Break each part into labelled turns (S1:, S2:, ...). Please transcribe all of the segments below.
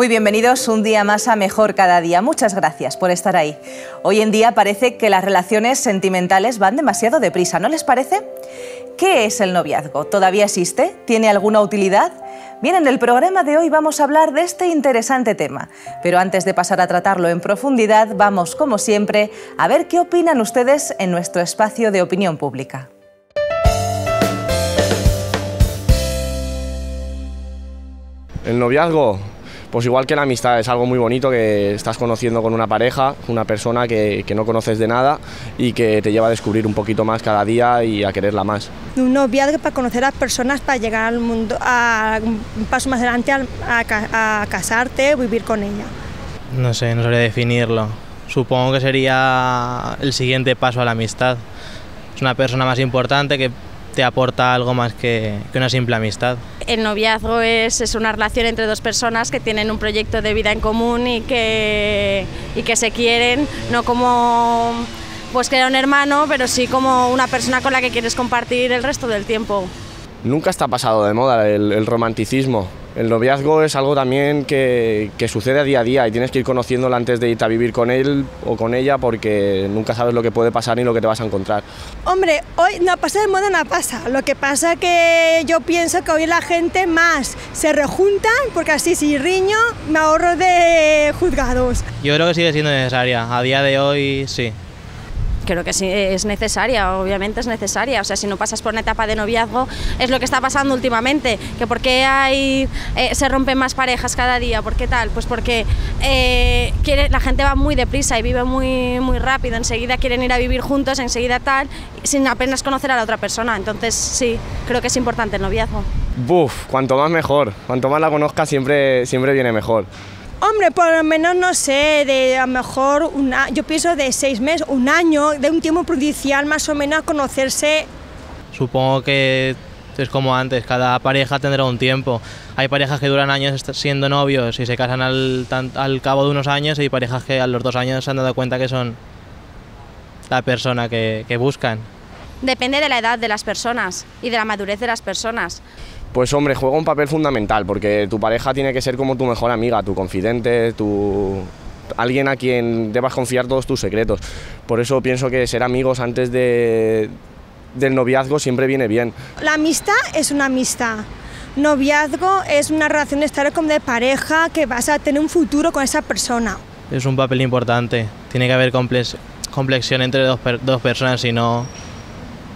S1: Muy bienvenidos un día más a Mejor Cada Día. Muchas gracias por estar ahí. Hoy en día parece que las relaciones sentimentales van demasiado deprisa, ¿no les parece? ¿Qué es el noviazgo? ¿Todavía existe? ¿Tiene alguna utilidad? Bien, en el programa de hoy vamos a hablar de este interesante tema, pero antes de pasar a tratarlo en profundidad, vamos, como siempre, a ver qué opinan ustedes en nuestro espacio de opinión pública.
S2: El noviazgo, pues igual que la amistad, es algo muy bonito que estás conociendo con una pareja, una persona que, no conoces de nada y que te lleva a descubrir un poquito más cada día y a quererla más.
S3: Un noviazgo para conocer a las personas, para llegar al mundo, a un paso más adelante a, casarte o vivir con ella.
S4: No sé, no sabría definirlo. Supongo que sería el siguiente paso a la amistad. Es una persona más importante que te aporta algo más que, una simple amistad.
S5: El noviazgo es, es, una relación entre dos personas que tienen un proyecto de vida en común y que, y que se quieren, no como pues que era un hermano, pero sí como una persona con la que quieres compartir el resto del tiempo.
S2: Nunca está pasado de moda el romanticismo el noviazgo es algo también que, sucede a día a día y tienes que ir conociéndolo antes de irte a vivir con él o con ella porque nunca sabes lo que puede pasar ni lo que te vas a encontrar.
S3: Hombre, hoy no pasa de moda, no pasa. Lo que pasa que yo pienso que hoy la gente más se rejuntan porque así si riño me ahorro de juzgados.
S4: Yo creo que sigue siendo necesaria. A día de hoy sí
S5: creo que sí, es necesaria, obviamente es necesaria. O sea, si no pasas por una etapa de noviazgo, es lo que está pasando últimamente. Que por qué hay, eh, se rompen más parejas cada día, ¿por qué tal? Pues porque eh, la gente va muy deprisa y vive muy, muy rápido. Enseguida quieren ir a vivir juntos, enseguida tal, sin apenas conocer a la otra persona. Entonces, sí, creo que es importante el noviazgo.
S2: Buf, cuanto más mejor. Cuanto más la conozcas, siempre, siempre viene mejor.
S3: Hombre, por lo menos no sé, de a lo mejor una, yo pienso de seis meses, un año, de un tiempo prudencial más o menos a conocerse.
S4: Supongo que es como antes, cada pareja tendrá un tiempo. Hay parejas que duran años siendo novios y se casan al, al cabo de unos años y hay parejas que a los dos años se han dado cuenta que son la persona que, que buscan.
S5: Depende de la edad de las personas y de la madurez de las personas.
S2: Pues hombre, juega un papel fundamental porque tu pareja tiene que ser como tu mejor amiga, tu confidente, tu alguien a quien debas confiar todos tus secretos. Por eso pienso que ser amigos antes de, del noviazgo siempre viene bien.
S3: La amistad es una amistad. Noviazgo es una relación estable como de pareja que vas a tener un futuro con esa persona.
S4: Es un papel importante. Tiene que haber complexión entre dos, dos personas, si no,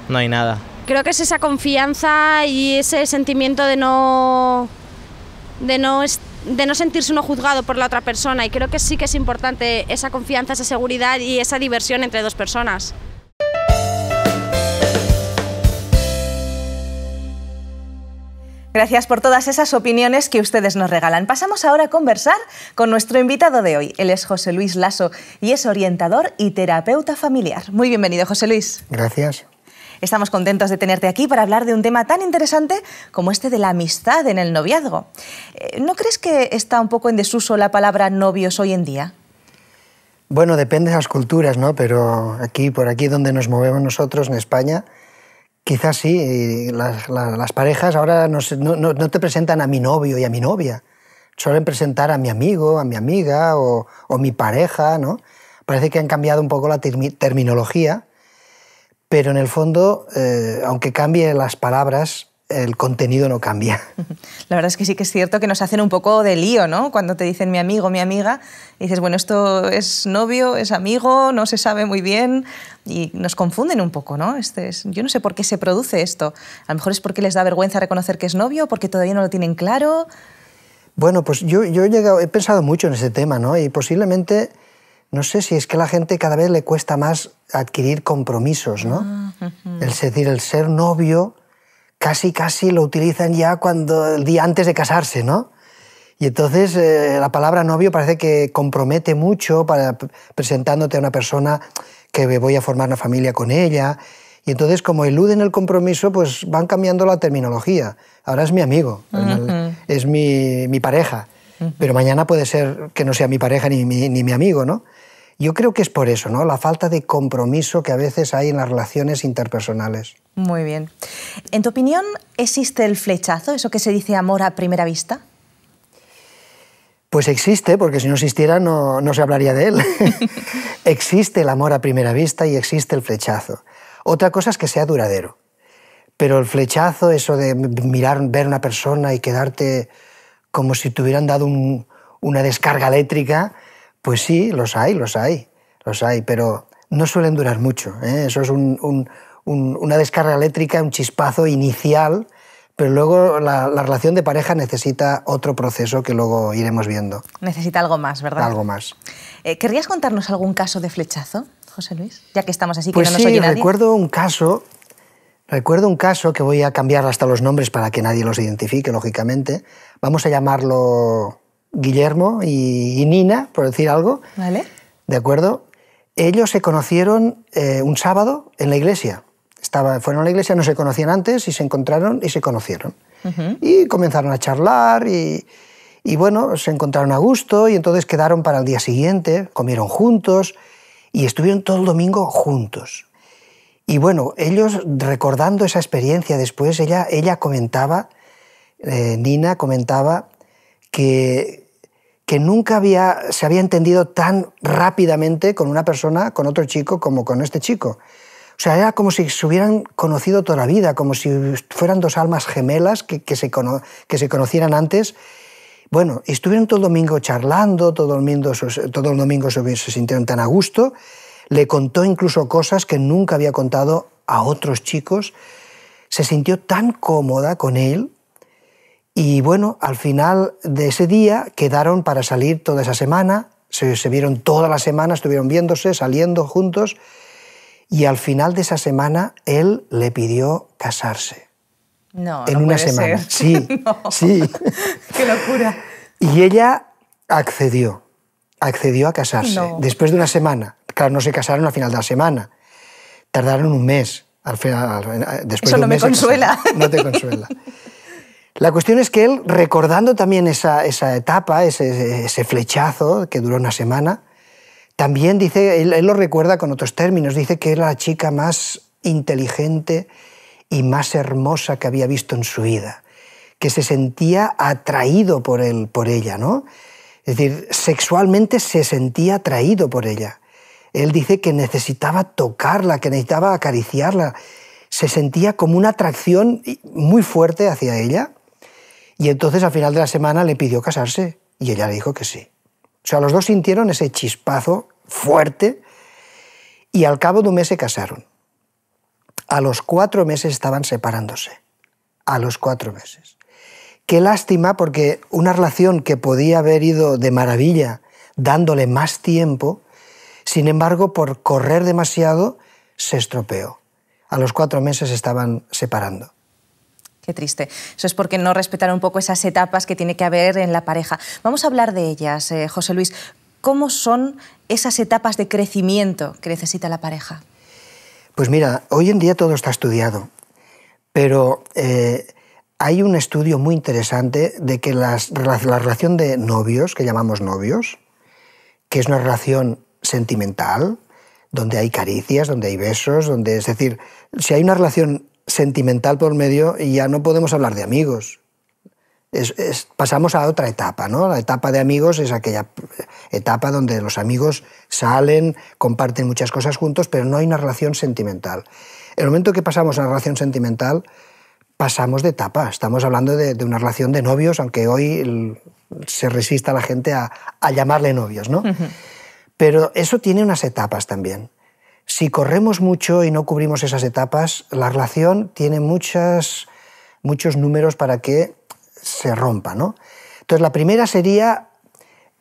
S4: no hay nada
S5: creo que es esa confianza y ese sentimiento de no, de no, de no sentirse uno juzgado por la otra persona y creo que sí que es importante esa confianza, esa seguridad y esa diversión entre dos personas.
S1: Gracias por todas esas opiniones que ustedes nos regalan. Pasamos ahora a conversar con nuestro invitado de hoy. Él es José Luis Lasso y es orientador y terapeuta familiar. Muy bienvenido, José Luis.
S6: Gracias.
S1: Estamos contentos de tenerte aquí para hablar de un tema tan interesante como este de la amistad en el noviazgo. Eh, ¿No crees que está un poco en desuso la palabra novios hoy en día?
S6: Bueno, depende de las culturas, ¿no? Pero aquí, por aquí donde nos movemos nosotros, en España, quizás sí. Las, parejas ahora no, te presentan a mi novio y a mi novia. Suelen presentar a mi amigo, a mi amiga o, o mi pareja, ¿no? Parece que han cambiado un poco la terminología pero en el fondo, eh, aunque cambien las palabras, el contenido no cambia.
S1: La verdad es que sí que es cierto que nos hacen un poco de lío, ¿no? Cuando te dicen mi amigo, mi amiga, dices, bueno, esto es novio, es amigo, no se sabe muy bien y nos confunden un poco, ¿no? Este es, yo no sé por qué se produce esto. A lo mejor es porque les da vergüenza reconocer que es novio, porque todavía no lo tienen claro.
S6: Bueno, pues yo, yo he, llegado, he pensado mucho en ese tema, ¿no? Y posiblemente no sé si es que a la gente cada vez le cuesta más adquirir compromisos, ¿no? Ah, es decir, el ser novio casi casi lo utilizan ya cuando el día antes de casarse, ¿no? Y entonces eh, la palabra novio parece que compromete mucho para presentándote a una persona que voy a formar una familia con ella. Y entonces como eluden el compromiso, pues van cambiando la terminología. Ahora es mi amigo, es mi, mi pareja, pero mañana puede ser que no sea mi pareja ni mi, ni mi amigo, ¿no? Yo creo que es por eso, ¿no? La falta de compromiso que a veces hay en las relaciones interpersonales.
S1: Muy bien. En tu opinión, ¿existe el flechazo, eso que se dice amor a primera vista?
S6: Pues existe, porque si no existiera no, no se hablaría de él. existe el amor a primera vista y existe el flechazo. Otra cosa es que sea duradero. Pero el flechazo, eso de mirar, ver una persona y quedarte como si te hubieran dado un- una descarga eléctrica, pues sí, los hay, los hay, los hay, pero no suelen durar mucho. ¿eh? Eso es un- un- un- una descarga eléctrica, un chispazo inicial, pero luego la, la relación de pareja necesita otro proceso que luego iremos viendo,
S1: Necesita algo más, ¿verdad?
S6: algo más.
S1: Eh, ¿Querrías contarnos algún caso de flechazo, José Luis? Ya que estamos así,
S6: Pues
S1: que no nos
S6: sí,
S1: oye nadie.
S6: recuerdo un caso, recuerdo un caso que voy a cambiar hasta los nombres para que nadie los identifique, lógicamente. Vamos a llamarlo Guillermo y, Nina, por decir algo.
S1: ¿Vale?
S6: ¿De acuerdo? Ellos se conocieron eh, un sábado en la iglesia. Estaba, fueron a la iglesia, no se conocían antes y se encontraron y se conocieron. Y comenzaron a charlar y, y bueno, se encontraron a gusto y entonces quedaron para el día siguiente, comieron juntos y estuvieron todo el domingo juntos. Y bueno, ellos recordando esa experiencia después, ella, ella comentaba, eh, Nina comentaba que, que nunca había, se había entendido tan rápidamente con una persona, con otro chico, como con este chico. O sea, era como si se hubieran conocido toda la vida, como si fueran dos almas gemelas que, que se, cono- que se conocieran antes. Bueno, estuvieron todo el domingo charlando, todo el domingo, todo el domingo se, se sintieron tan a gusto. Le contó incluso cosas que nunca había contado a otros chicos. Se sintió tan cómoda con él y bueno, al final de ese día quedaron para salir toda esa semana, se, se vieron toda la semana, estuvieron viéndose, saliendo juntos, y al final de esa semana él le pidió casarse.
S1: No,
S6: en
S1: no
S6: una
S1: puede
S6: semana.
S1: ser.
S6: Sí,
S1: No.
S6: sí.
S1: ¡Qué locura!
S6: Y ella accedió, accedió a casarse.
S1: No.
S6: Después de una semana. Claro, no se casaron al final de la semana. Tardaron un mes. Al final, después
S1: Eso
S6: de un
S1: no me
S6: mes
S1: consuela.
S6: No te consuela. La cuestión es que él, recordando también esa, esa etapa, ese, ese flechazo que duró una semana, también dice, él, él lo recuerda con otros términos, dice que era la chica más inteligente y más hermosa que había visto en su vida, que se sentía atraído por, él, por ella, ¿no? Es decir, sexualmente se sentía atraído por ella. Él dice que necesitaba tocarla, que necesitaba acariciarla, se sentía como una atracción muy fuerte hacia ella. Y entonces al final de la semana le pidió casarse y ella le dijo que sí. O sea, los dos sintieron ese chispazo fuerte y al cabo de un mes se casaron. A los cuatro meses estaban separándose. A los cuatro meses. Qué lástima porque una relación que podía haber ido de maravilla dándole más tiempo, sin embargo, por correr demasiado, se estropeó. A los cuatro meses se estaban separando.
S1: Qué triste. Eso es porque no respetaron un poco esas etapas que tiene que haber en la pareja. Vamos a hablar de ellas, eh, José Luis. ¿Cómo son esas etapas de crecimiento que necesita la pareja?
S6: Pues mira, hoy en día todo está estudiado, pero eh, hay un estudio muy interesante de que las, la relación de novios, que llamamos novios, que es una relación sentimental, donde hay caricias, donde hay besos, donde es decir, si hay una relación sentimental por medio, ya no podemos hablar de amigos. Pasamos a otra etapa, ¿no? La etapa de amigos es aquella etapa donde los amigos salen, comparten muchas cosas juntos, pero no hay una relación sentimental. El momento que pasamos a una relación sentimental, pasamos de etapa. Estamos hablando de, una relación de novios, aunque hoy se resista la gente a, llamarle novios, ¿no? Pero eso tiene unas etapas también. Si corremos mucho y no cubrimos esas etapas, la relación tiene muchas, muchos números para que se rompa. ¿no? Entonces, la primera sería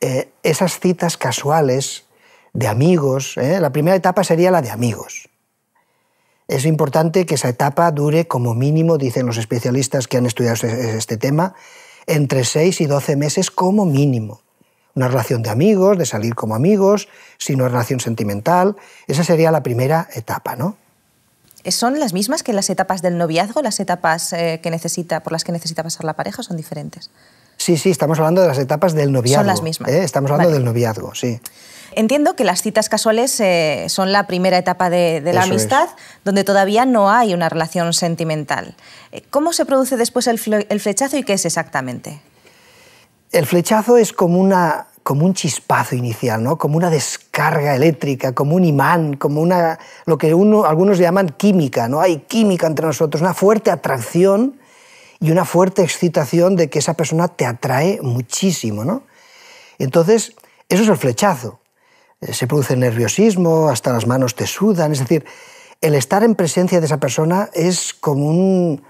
S6: eh, esas citas casuales de amigos. ¿eh? La primera etapa sería la de amigos. Es importante que esa etapa dure como mínimo, dicen los especialistas que han estudiado este, este tema, entre 6 y 12 meses como mínimo una relación de amigos, de salir como amigos, sino relación sentimental. Esa sería la primera etapa, ¿no?
S1: ¿Son las mismas que las etapas del noviazgo, las etapas eh, que necesita, por las que necesita pasar la pareja, son diferentes?
S6: Sí, sí, estamos hablando de las etapas del noviazgo.
S1: Son las mismas.
S6: ¿eh? Estamos hablando
S1: vale.
S6: del noviazgo, sí.
S1: Entiendo que las citas casuales eh, son la primera etapa de, de la
S6: Eso
S1: amistad,
S6: es.
S1: donde todavía no hay una relación sentimental. ¿Cómo se produce después el, el flechazo y qué es exactamente?
S6: El flechazo es como, una, como un chispazo inicial, ¿no? como una descarga eléctrica, como un imán, como una, lo que uno, algunos llaman química. ¿no? Hay química entre nosotros, una fuerte atracción y una fuerte excitación de que esa persona te atrae muchísimo. ¿no? Entonces, eso es el flechazo. Eh, se produce nerviosismo, hasta las manos te sudan, es decir, el estar en presencia de esa persona es como un...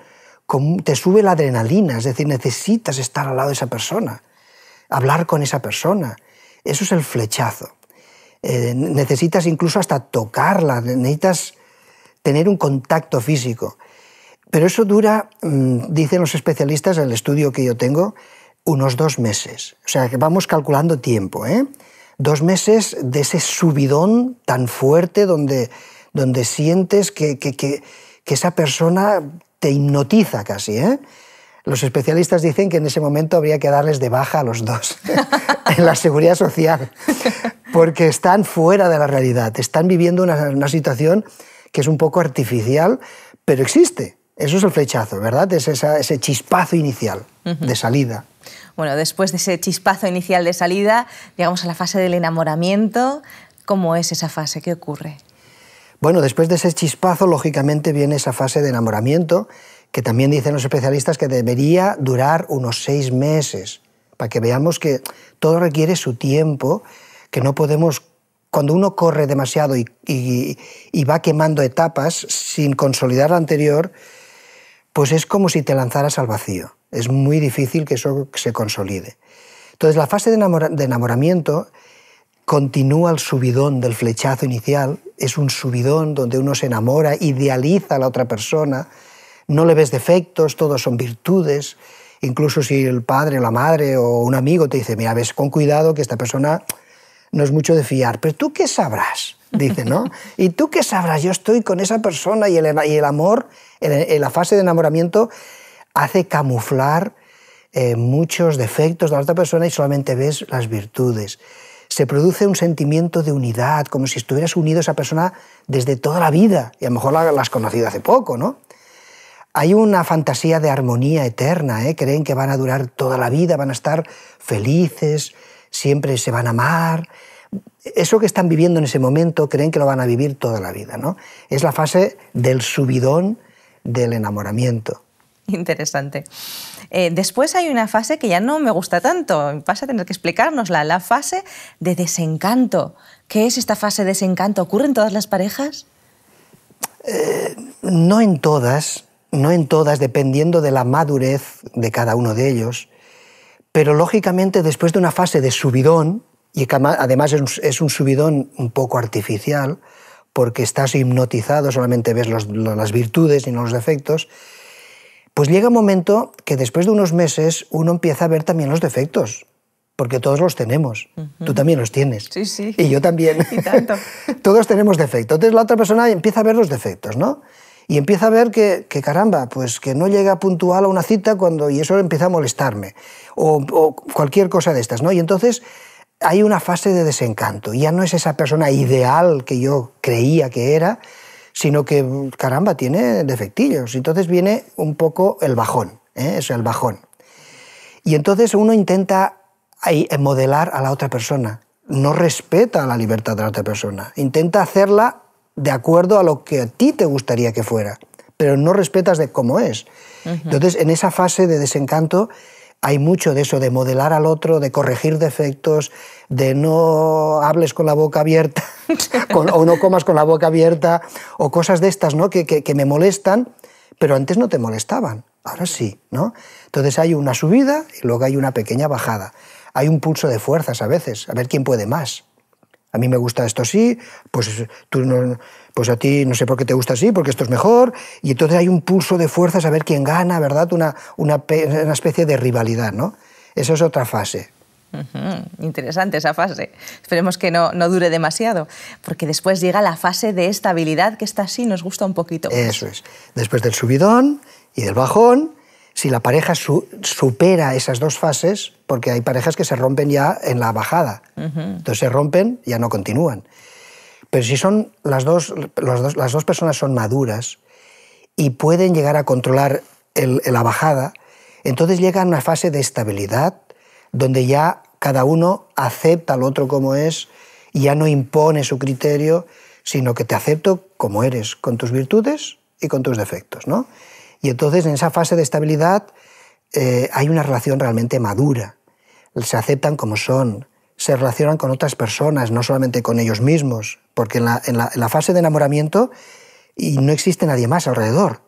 S6: te sube la adrenalina, es decir, necesitas estar al lado de esa persona, hablar con esa persona. Eso es el flechazo. Eh, necesitas incluso hasta tocarla, necesitas tener un contacto físico. Pero eso dura, mm, dicen los especialistas, en el estudio que yo tengo, unos dos meses. O sea, que vamos calculando tiempo. ¿eh? Dos meses de ese subidón tan fuerte donde, donde sientes que, que, que, esa persona te hipnotiza casi. ¿eh? Los especialistas dicen que en ese momento habría que darles de baja a los dos en la seguridad social, porque están fuera de la realidad, están viviendo una, una situación que es un poco artificial, pero existe. Eso es el flechazo, ¿verdad? Es ese chispazo inicial de salida.
S1: Bueno, después de ese chispazo inicial de salida, llegamos a la fase del enamoramiento. ¿Cómo es esa fase? ¿Qué ocurre?
S6: Bueno, después de ese chispazo, lógicamente viene esa fase de enamoramiento, que también dicen los especialistas que debería durar unos seis meses, para que veamos que todo requiere su tiempo, que no podemos, cuando uno corre demasiado y, va quemando etapas sin consolidar la anterior, pues es como si te lanzaras al vacío. Es muy difícil que eso se consolide. Entonces, la fase de, enamoramiento continúa el subidón del flechazo inicial. Es un subidón donde uno se enamora, idealiza a la otra persona, no le ves defectos, todos son virtudes. Incluso si el padre, la madre o un amigo te dice, mira, ves con cuidado que esta persona no es mucho de fiar, pero tú qué sabrás, dice, ¿no? ¿Y tú qué sabrás? Yo estoy con esa persona y el, y el amor, en la fase de enamoramiento, hace camuflar eh, muchos defectos de la otra persona y solamente ves las virtudes. Se produce un sentimiento de unidad, como si estuvieras unido a esa persona desde toda la vida, y a lo mejor la, has conocido hace poco, ¿no? Hay una fantasía de armonía eterna, ¿eh? creen que van a durar toda la vida, van a estar felices, siempre se van a amar. Eso que están viviendo en ese momento creen que lo van a vivir toda la vida, ¿no? Es la fase del subidón del enamoramiento.
S1: Interesante. Eh, después hay una fase que ya no me gusta tanto, pasa a tener que explicárnosla, la fase de desencanto. ¿Qué es esta fase de desencanto? ¿Ocurre en todas las parejas?
S6: Eh, no en todas, no en todas, dependiendo de la madurez de cada uno de ellos, pero lógicamente después de una fase de subidón, y que además es un subidón un poco artificial, porque estás hipnotizado, solamente ves las virtudes y no los defectos, pues llega un momento que después de unos meses uno empieza a ver también los defectos, porque todos los tenemos. Tú también los tienes.
S1: Sí, sí.
S6: Y yo también.
S1: Y tanto.
S6: todos tenemos defectos. Entonces la otra persona empieza a ver los defectos, ¿no? Y empieza a ver que, caramba, pues que no llega puntual a una cita cuando, y eso empieza a molestarme, o, cualquier cosa de estas, ¿no? Y entonces hay una fase de desencanto. Ya no es esa persona ideal que yo creía que era, sino que, caramba, tiene defectillos. Entonces viene un poco el bajón, ¿eh? es el bajón. Y entonces uno intenta modelar a la otra persona, no respeta la libertad de la otra persona, intenta hacerla de acuerdo a lo que a ti te gustaría que fuera, pero no respetas de cómo es. Entonces, en esa fase de desencanto hay mucho de eso, de modelar al otro, de corregir defectos, de no hables con la boca abierta o no comas con la boca abierta, o cosas de estas ¿no? Que, que, me molestan, pero antes no te molestaban, ahora sí. ¿no? Entonces hay una subida y luego hay una pequeña bajada. Hay un pulso de fuerzas a veces, a ver quién puede más. A mí me gusta esto así, pues, tú no, pues a ti no sé por qué te gusta así, porque esto es mejor, y entonces hay un pulso de fuerzas a ver quién gana, ¿verdad? Una, una, una especie de rivalidad, ¿no? Eso es otra fase.
S1: Interesante esa fase. Esperemos que no, no, dure demasiado, porque después llega la fase de estabilidad, que está así, nos gusta un poquito.
S6: Eso es. Después del subidón y del bajón, si la pareja supera esas dos fases, porque hay parejas que se rompen ya en la bajada, entonces se rompen, ya no continúan. Pero si son las dos, las dos personas son maduras y pueden llegar a controlar la bajada, entonces llega a una fase de estabilidad, donde ya cada uno acepta al otro como es y ya no impone su criterio, sino que te acepto como eres, con tus virtudes y con tus defectos. ¿no? Y entonces en esa fase de estabilidad eh, hay una relación realmente madura. Se aceptan como son, se relacionan con otras personas, no solamente con ellos mismos, porque en la, en la fase de enamoramiento y no existe nadie más alrededor.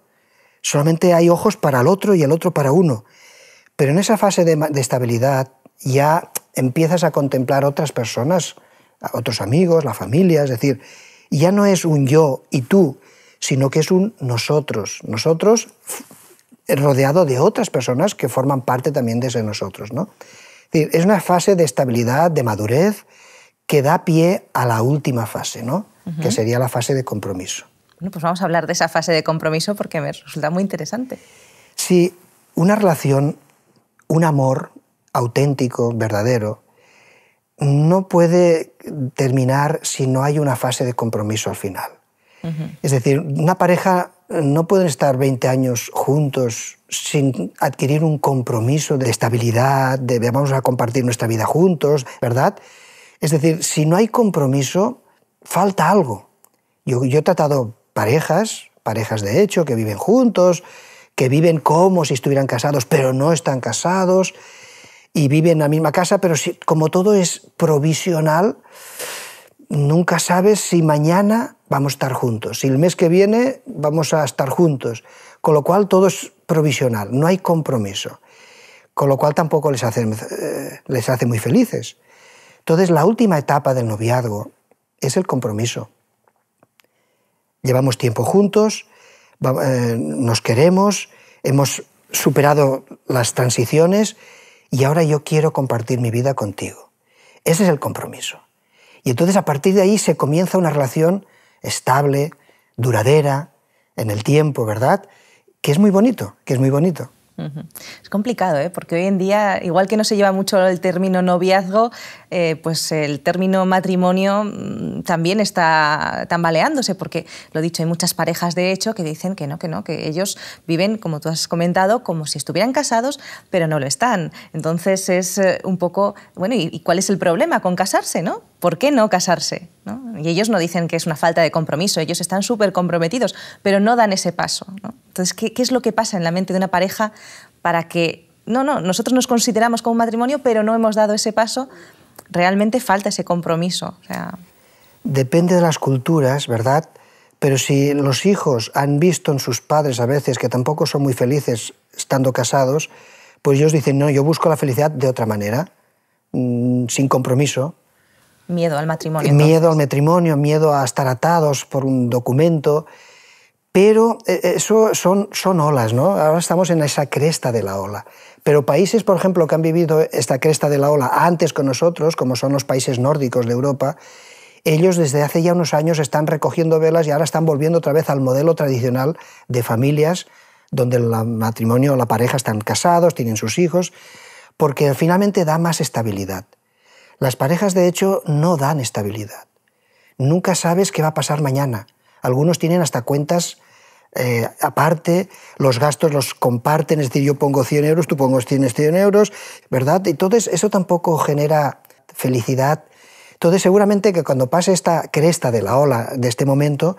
S6: Solamente hay ojos para el otro y el otro para uno. Pero en esa fase de, estabilidad ya empiezas a contemplar otras personas, otros amigos, la familia, es decir, ya no es un yo y tú, sino que es un nosotros, nosotros rodeado de otras personas que forman parte también de ese nosotros. ¿no? Es una fase de estabilidad, de madurez, que da pie a la última fase, ¿no? que sería la fase de compromiso.
S1: Bueno, pues vamos a hablar de esa fase de compromiso porque me resulta muy interesante.
S6: Sí, una relación, un amor auténtico, verdadero, no puede terminar si no hay una fase de compromiso al final. Es decir, una pareja no puede estar 20 años juntos sin adquirir un compromiso de estabilidad, de vamos a compartir nuestra vida juntos, ¿verdad? Es decir, si no hay compromiso, falta algo. Yo, yo he tratado parejas, parejas de hecho, que viven juntos, que viven como si estuvieran casados, pero no están casados, y viven en la misma casa, pero si, como todo es provisional, nunca sabes si mañana vamos a estar juntos, si el mes que viene vamos a estar juntos, con lo cual todo es provisional, no hay compromiso, con lo cual tampoco les hace, eh, les hace muy felices. Entonces la última etapa del noviazgo es el compromiso llevamos tiempo juntos, eh, nos queremos, hemos superado las transiciones y ahora yo quiero compartir mi vida contigo. Ese es el compromiso. Y entonces a partir de ahí se comienza una relación estable, duradera, en el tiempo, ¿verdad? Que es muy bonito, que es muy bonito.
S1: Es complicado, ¿eh? porque hoy en día, igual que no se lleva mucho el término noviazgo, eh, pues el término matrimonio mm, también está tambaleándose, porque lo dicho, hay muchas parejas de hecho que dicen que no, que no, que ellos viven, como tú has comentado, como si estuvieran casados, pero no lo están. Entonces es eh, un poco, bueno, ¿y, cuál es el problema con casarse, no? ¿Por qué no casarse? Y ellos no dicen que es una falta de compromiso, ellos están súper comprometidos, pero no dan ese paso. Entonces, ¿qué, ¿qué es lo que pasa en la mente de una pareja para que, no, no, nosotros nos consideramos como un matrimonio, pero no hemos dado ese paso, realmente falta ese compromiso.
S6: Depende de las culturas, ¿verdad? Pero si los hijos han visto en sus padres a veces que tampoco son muy felices estando casados, pues ellos dicen, no, yo busco la felicidad de otra manera, mm, sin compromiso.
S1: Miedo al matrimonio.
S6: Miedo al matrimonio, miedo a estar atados por un documento. Pero eh, eso son, son olas, ¿no? Ahora estamos en esa cresta de la ola. Pero países, por ejemplo, que han vivido esta cresta de la ola antes con nosotros, como son los países nórdicos de Europa, ellos desde hace ya unos años están recogiendo velas y ahora están volviendo otra vez al modelo tradicional de familias donde el matrimonio o la pareja están casados, tienen sus hijos, porque finalmente da más estabilidad. Las parejas, de hecho, no dan estabilidad. Nunca sabes qué va a pasar mañana. Algunos tienen hasta cuentas eh, aparte, los gastos los comparten, es decir, yo pongo 100 euros, tú pongo 100, 100 euros, ¿verdad? Entonces, eso tampoco genera felicidad. Entonces, seguramente que cuando pase esta cresta de la ola de este momento,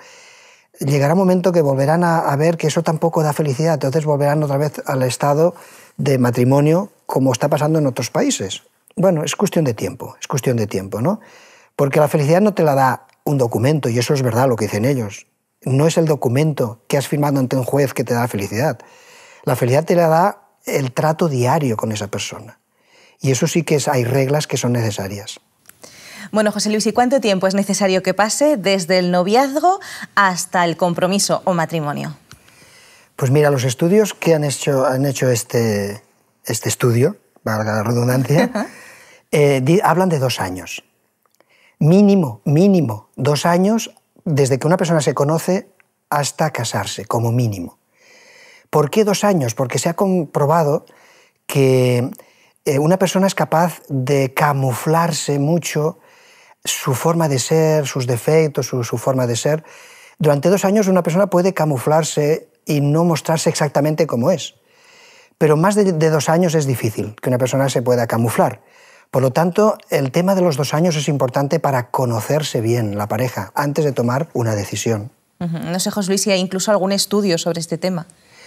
S6: llegará un momento que volverán a, ver que eso tampoco da felicidad, entonces volverán otra vez al estado de matrimonio como está pasando en otros países. Bueno, es cuestión de tiempo, es cuestión de tiempo, ¿no? Porque la felicidad no te la da un documento, y eso es verdad lo que dicen ellos no es el documento que has firmado ante un juez que te da felicidad. La felicidad te la da el trato diario con esa persona. Y eso sí que hay reglas que son necesarias.
S1: Bueno, José Luis, ¿y cuánto tiempo es necesario que pase desde el noviazgo hasta el compromiso o matrimonio?
S6: Pues mira, los estudios que han hecho, han hecho este, este estudio, valga la redundancia, eh, hablan de dos años. Mínimo, mínimo, dos años desde que una persona se conoce hasta casarse, como mínimo. ¿Por qué dos años? Porque se ha comprobado que eh, una persona es capaz de camuflarse mucho su forma de ser, sus defectos, su, forma de ser. Durante dos años una persona puede camuflarse y no mostrarse exactamente como es. pero más de dos años es difícil que una persona se pueda camuflar. Por lo tanto, el tema de los dos años es importante para conocerse bien la pareja antes de tomar una decisión.
S1: No sé, José Luis, si hay incluso algún estudio sobre este tema.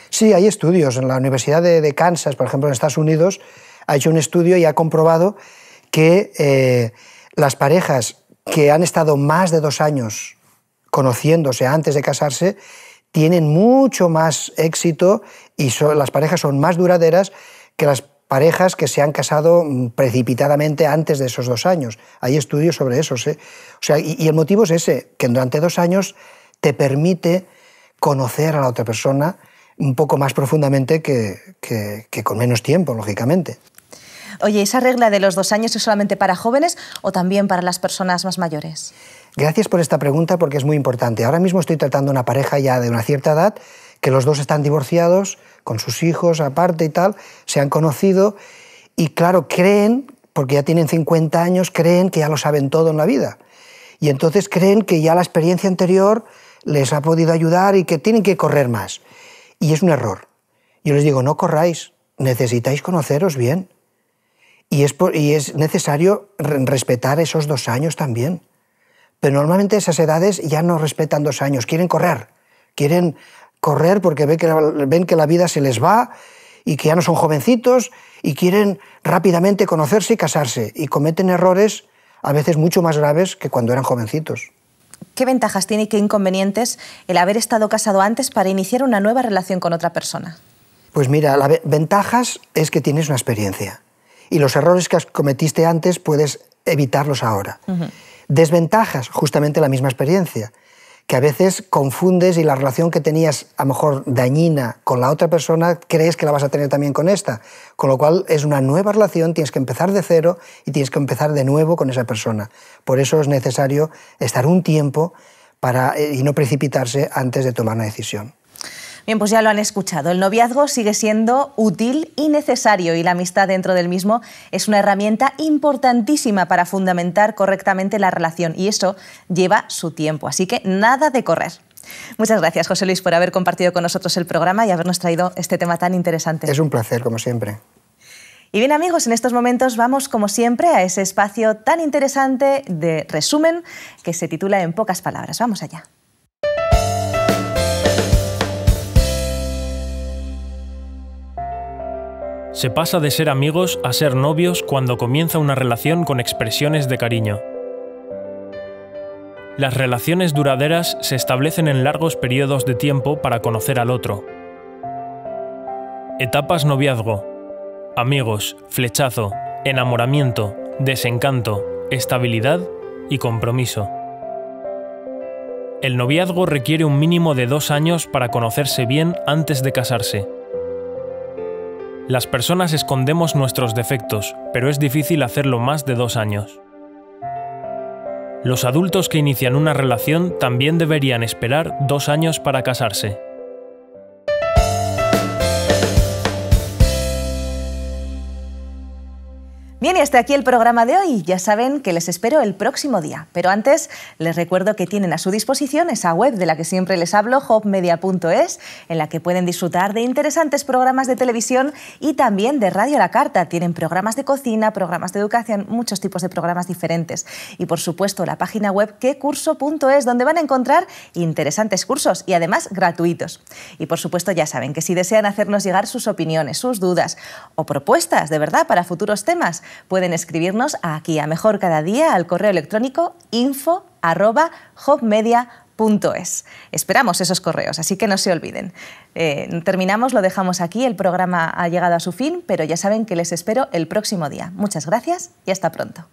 S6: Sí, hay estudios. En la Universidad de, Kansas, por ejemplo, en Estados Unidos, ha hecho un estudio y ha comprobado que eh, las parejas que han estado más de dos años conociéndose antes de casarse tienen mucho más éxito y las parejas son más duraderas que las parejas que se han casado mm, precipitadamente antes de esos dos años. Hay estudios sobre eso. O sea, y, el motivo es ese, que durante dos años te permite conocer a la otra persona un poco más profundamente que, que, con menos tiempo, lógicamente.
S1: Oye, ¿esa regla de los dos años es solamente para jóvenes o también para las personas más mayores?
S6: Gracias por esta pregunta porque es muy importante. Ahora mismo estoy tratando una pareja ya de una cierta edad, que los dos están divorciados, con sus hijos aparte y tal, se han conocido y claro, creen, porque ya tienen 50 años, creen que ya lo saben todo en la vida. Y entonces creen que ya la experiencia anterior les ha podido ayudar y que tienen que correr más. Y es un error. Yo les digo, no corráis, necesitáis conoceros bien. Y es, y es necesario respetar esos dos años también. Pero normalmente esas edades ya no respetan dos años, quieren correr, quieren correr porque ven que, ven que la vida se les va y que ya no son jovencitos y quieren rápidamente conocerse y casarse y cometen errores a veces mucho más graves que cuando eran jovencitos.
S1: ¿Qué ventajas tiene y qué inconvenientes el haber estado casado antes para iniciar una nueva relación con otra persona?
S6: Pues mira, las ventajas es que tienes una experiencia y los errores que cometiste antes puedes evitarlos ahora. Desventajas, justamente la misma experiencia que a veces confundes y la relación que tenías a lo mejor dañina con la otra persona crees que la vas a tener también con esta. Con lo cual es una nueva relación, tienes que empezar de cero y tienes que empezar de nuevo con esa persona. Por eso es necesario estar un tiempo para, eh, y no precipitarse antes de tomar una decisión.
S1: Bien, pues ya lo han escuchado. El noviazgo sigue siendo útil y necesario y la amistad dentro del mismo es una herramienta importantísima para fundamentar correctamente la relación y eso lleva su tiempo. Así que nada de correr. Muchas gracias, José Luis, por haber compartido con nosotros el programa y habernos traído este tema tan interesante.
S6: Es un placer, como siempre.
S1: Y bien amigos, en estos momentos vamos como siempre a ese espacio tan interesante de resumen que se titula En pocas palabras. Vamos allá.
S7: Se pasa de ser amigos a ser novios cuando comienza una relación con expresiones de cariño. Las relaciones duraderas se establecen en largos periodos de tiempo para conocer al otro. Etapas noviazgo. Amigos, flechazo, enamoramiento, desencanto, estabilidad y compromiso. El noviazgo requiere un mínimo de dos años para conocerse bien antes de casarse. Las personas escondemos nuestros defectos, pero es difícil hacerlo más de dos años. Los adultos que inician una relación también deberían esperar dos años para casarse.
S1: Bien, y hasta aquí el programa de hoy. Ya saben que les espero el próximo día. Pero antes, les recuerdo que tienen a su disposición esa web de la que siempre les hablo, hopmedia.es, en la que pueden disfrutar de interesantes programas de televisión y también de radio la carta. Tienen programas de cocina, programas de educación, muchos tipos de programas diferentes. Y por supuesto, la página web quecurso.es, donde van a encontrar interesantes cursos y además gratuitos. Y por supuesto, ya saben que si desean hacernos llegar sus opiniones, sus dudas o propuestas de verdad para futuros temas, pueden escribirnos aquí a Mejor Cada Día al correo electrónico info Esperamos esos correos, así que no se olviden. Eh, terminamos, lo dejamos aquí, el programa ha llegado a su fin, pero ya saben que les espero el próximo día. Muchas gracias y hasta pronto.